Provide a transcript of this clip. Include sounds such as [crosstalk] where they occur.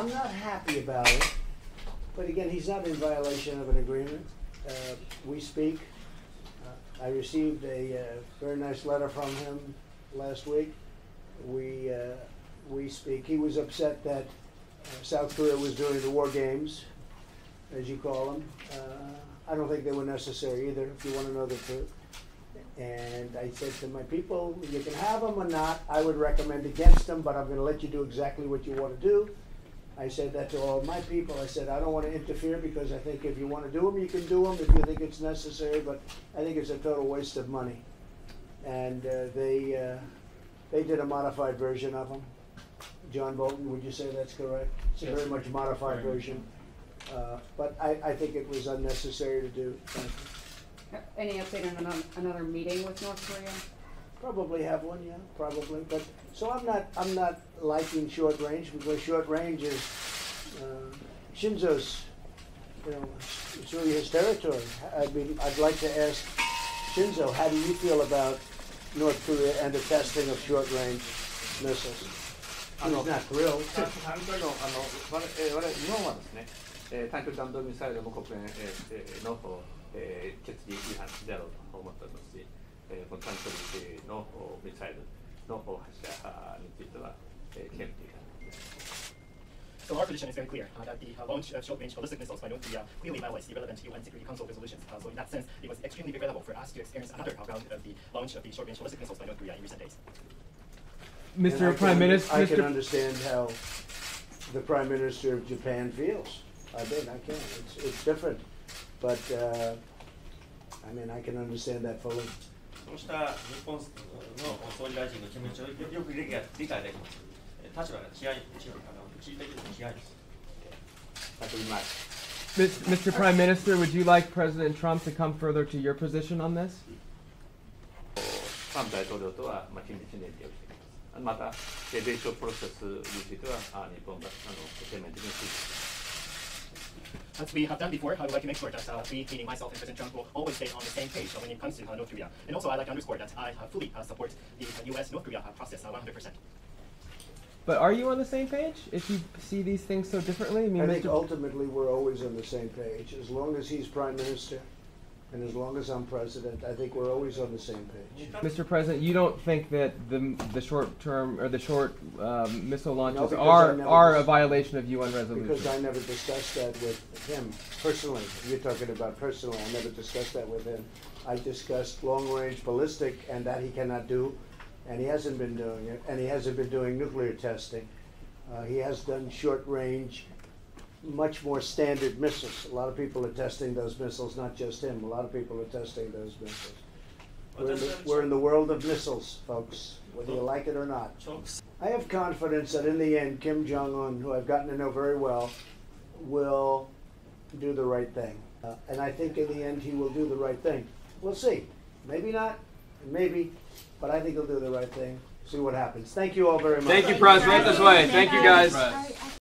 I'm not happy about it, but again, he's not in violation of an agreement. Uh, we speak. Uh, I received a uh, very nice letter from him last week. We, uh, we speak. He was upset that uh, South Korea was doing the war games, as you call them. I don't think they were necessary either, if you want to know the truth. And I said to my people, you can have them or not. I would recommend against them, but I'm going to let you do exactly what you want to do. I said that to all my people. I said, I don't want to interfere because I think if you want to do them, you can do them if you think it's necessary, but I think it's a total waste of money. And uh, they, uh, they did a modified version of them. John Bolton, would you say that's correct? It's a Yes. very much modified Very. version. Uh, But I, I think it was unnecessary to do. Thank you. Any update on another, another meeting with North Korea? Probably have one, yeah, probably, but, so I'm not, I'm not liking short range, because short range is, uh, Shinzo's, you know, it's really his territory. I mean, I'd like to ask Shinzo, how do you feel about North Korea and the testing of short range missiles? He's not thrilled. 短距離のあの我々えー我々日本はですね、えー短距離弾道ミサイルも国連、えーえーの、えー決議違反であろうと思っておりますし、えーこの短距離えーのミサイルの発射については、 [laughs] えー、憲法違反です So our position is very clear uh, that the uh, launch of short-range ballistic missiles by North Korea clearly violates the relevant UN Security Council resolutions. Uh, so in that sense, it was extremely regrettable for us to experience another uh, round of the launch of the short-range ballistic missiles by North Korea in recent days. And I Mr. can Prime under- Minister, I can Mr. understand how the Prime Minister of Japan feels. I mean, I can, it's, it's different, but, uh, I mean, I can understand that fully. そうした日本の総理大臣の気持ちをよよく理解理解できます。 えー立場が違い、違うあの地位的に違いです。 Thank you very much. Mis- Mr. Prime Minister, would you like President Trump to come further to your position on this? トランプ大統領とは、まあ、緊密に連携をしています。また、えー米朝プロセスについては、あ日本があの全面的に支持しています As we have done before, I would like to make sure that uh, we, meaning myself and President Trump, will always stay on the same page uh, when it comes to uh, North Korea. And also, I'd like to underscore that I uh, fully uh, support the uh, U.S.-North Korea uh, process uh, 100%. But are you on the same page if you see these things so differently? I mean, I think ultimately, we're always on the same page. As long as he's prime minister, and as long as I'm president, I think we're always on the same page. Mr. President, you don't think that the the short term or the short um, missile launches I are are a violation of UN resolution? Because? I never discussed that with him personally. You're talking about personally. I never discussed that with him. I discussed long-range ballistic and that he cannot do, and he hasn't been doing it, and he hasn't been doing nuclear testing. Uh, he has done short-range, much more standard missiles. A lot of people are testing those missiles, not just him. A lot of people are testing those missiles. We're in the, we're in the world of missiles, folks, whether you like it or not. I have confidence that in the end, Kim Jong Un, who I've gotten to know very well, will do the right thing. Uh, and I think in the end, he will do the right thing. We'll see. Maybe not, maybe, but I think he'll do the right thing. See what happens. Thank you all very much. Thank you, President. Right this way. Thank you, guys. I- I